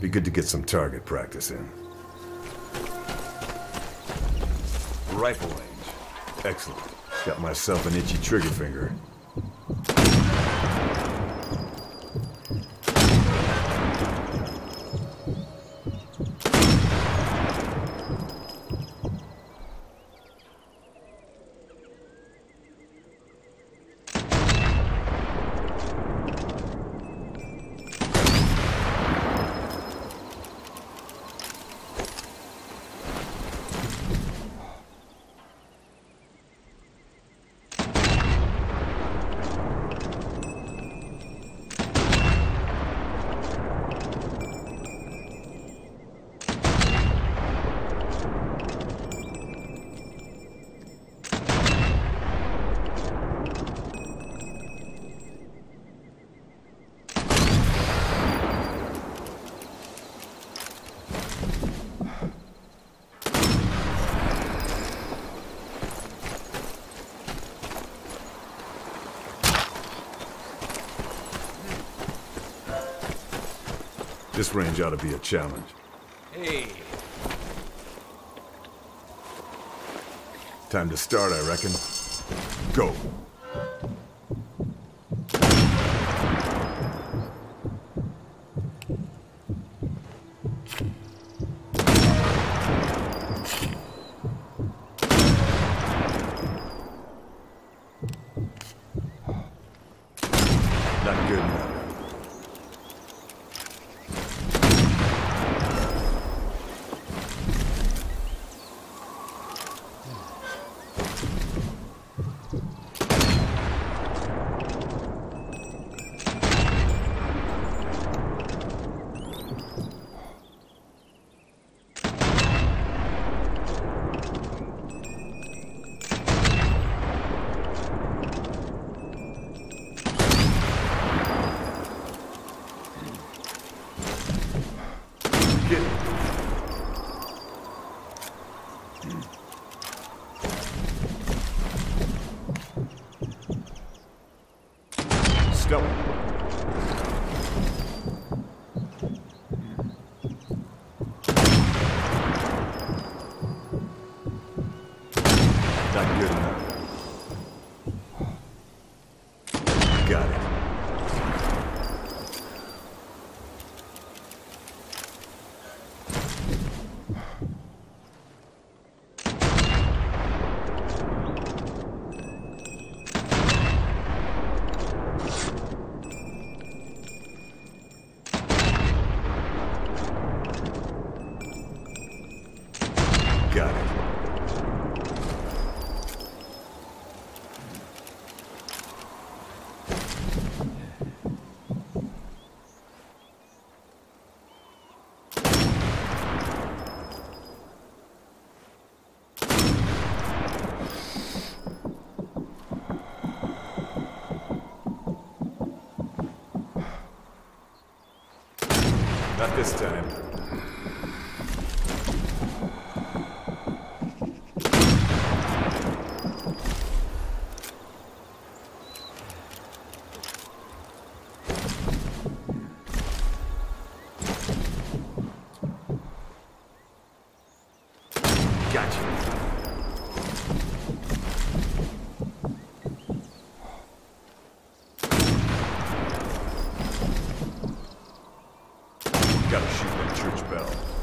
Be good to get some target practice in. Rifle range. Excellent. Got myself an itchy trigger finger. This range ought to be a challenge. Hey, Time to start, I reckon. Go. Not good enough. Stellar. Not good enough. Got it. Got it. Not this time. Gotcha. Gotta shoot that church bell.